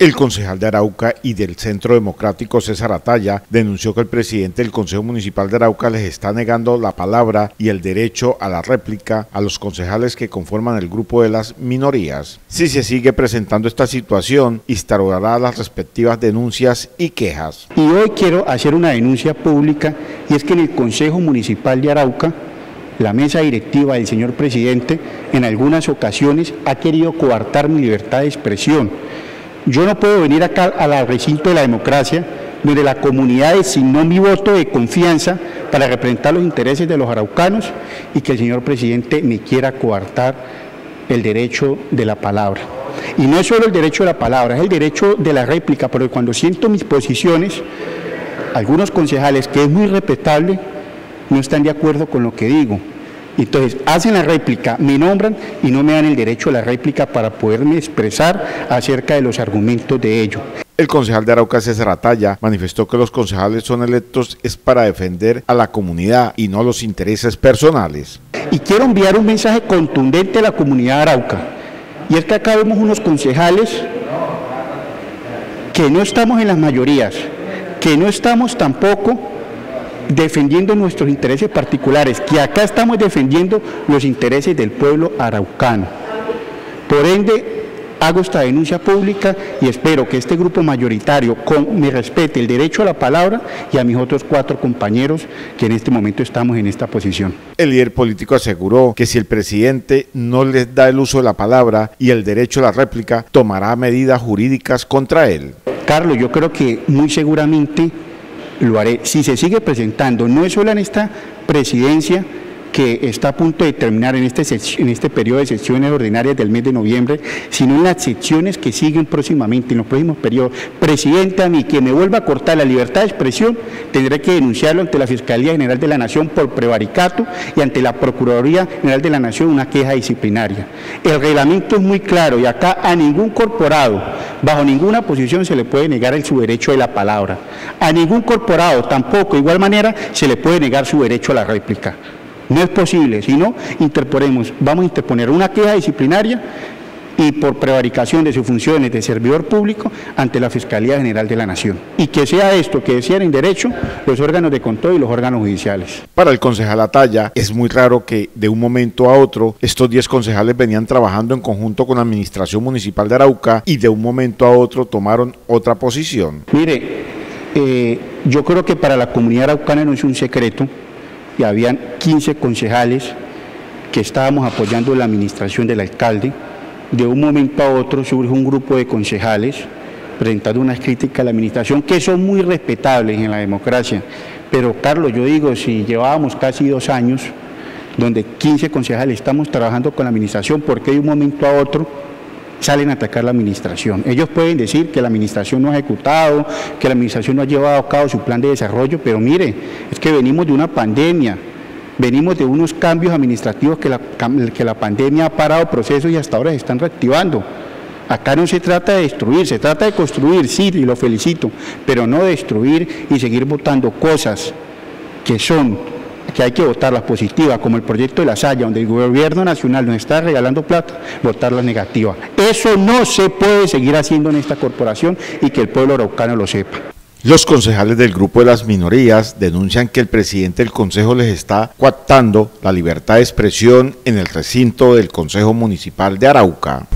El concejal de Arauca y del Centro Democrático César Ataya denunció que el presidente del Consejo Municipal de Arauca les está negando la palabra y el derecho a la réplica a los concejales que conforman el grupo de las minorías. Si se sigue presentando esta situación, instaurará las respectivas denuncias y quejas. Y hoy quiero hacer una denuncia pública y es que en el Consejo Municipal de Arauca la mesa directiva del señor presidente en algunas ocasiones ha querido coartar mi libertad de expresión yo no puedo venir acá al recinto de la democracia, donde la comunidad designó mi voto de confianza para representar los intereses de los araucanos y que el señor presidente me quiera coartar el derecho de la palabra. Y no es solo el derecho de la palabra, es el derecho de la réplica, porque cuando siento mis posiciones, algunos concejales, que es muy respetable, no están de acuerdo con lo que digo. Entonces, hacen la réplica, me nombran y no me dan el derecho a la réplica para poderme expresar acerca de los argumentos de ello. El concejal de Arauca, César Atalla, manifestó que los concejales son electos es para defender a la comunidad y no los intereses personales. Y quiero enviar un mensaje contundente a la comunidad de Arauca. Y es que acá vemos unos concejales que no estamos en las mayorías, que no estamos tampoco defendiendo nuestros intereses particulares, que acá estamos defendiendo los intereses del pueblo araucano. Por ende, hago esta denuncia pública y espero que este grupo mayoritario me respete el derecho a la palabra y a mis otros cuatro compañeros que en este momento estamos en esta posición. El líder político aseguró que si el presidente no les da el uso de la palabra y el derecho a la réplica, tomará medidas jurídicas contra él. Carlos, yo creo que muy seguramente lo haré. Si se sigue presentando, no es solo en esta presidencia, que está a punto de terminar en este, este periodo de sesiones ordinarias del mes de noviembre, sino en las secciones que siguen próximamente, en los próximos periodos. Presidente, a mí, que me vuelva a cortar la libertad de expresión, tendré que denunciarlo ante la Fiscalía General de la Nación por prevaricato y ante la Procuraduría General de la Nación una queja disciplinaria. El reglamento es muy claro y acá a ningún corporado, bajo ninguna posición, se le puede negar el, su derecho de la palabra. A ningún corporado tampoco, de igual manera, se le puede negar su derecho a la réplica. No es posible, si no, interponemos, vamos a interponer una queja disciplinaria y por prevaricación de sus funciones de servidor público ante la Fiscalía General de la Nación. Y que sea esto, que decían en derecho los órganos de control y los órganos judiciales. Para el concejal Atalla, es muy raro que de un momento a otro estos 10 concejales venían trabajando en conjunto con la Administración Municipal de Arauca y de un momento a otro tomaron otra posición. Mire, eh, yo creo que para la comunidad araucana no es un secreto y habían 15 concejales que estábamos apoyando la administración del alcalde. De un momento a otro surge un grupo de concejales presentando unas críticas a la administración que son muy respetables en la democracia. Pero Carlos, yo digo, si llevábamos casi dos años donde 15 concejales estamos trabajando con la administración, ¿por qué de un momento a otro salen a atacar la administración. Ellos pueden decir que la administración no ha ejecutado, que la administración no ha llevado a cabo su plan de desarrollo, pero mire, es que venimos de una pandemia, venimos de unos cambios administrativos que la, que la pandemia ha parado procesos y hasta ahora se están reactivando. Acá no se trata de destruir, se trata de construir, sí, y lo felicito, pero no destruir y seguir votando cosas que son que hay que votar las positivas, como el proyecto de la Saya, donde el gobierno nacional nos está regalando plata, votar las negativas. Eso no se puede seguir haciendo en esta corporación y que el pueblo araucano lo sepa. Los concejales del grupo de las minorías denuncian que el presidente del Consejo les está coactando la libertad de expresión en el recinto del Consejo Municipal de Arauca.